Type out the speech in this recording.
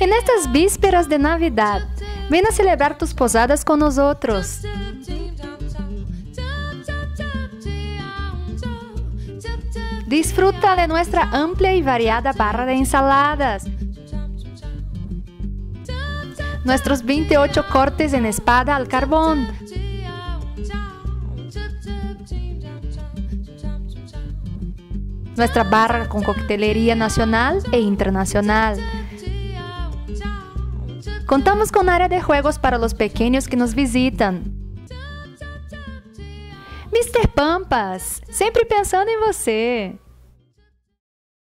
En estas vísperas de Navidad, ven a celebrar tus posadas con nosotros. Disfruta de nuestra amplia y variada barra de ensaladas. Nuestros 28 cortes en espada al carbón. Nuestra barra con coctelería nacional e internacional. Contamos con área de juegos para los pequeños que nos visitan. Mr. Pampas, sempre pensando em você.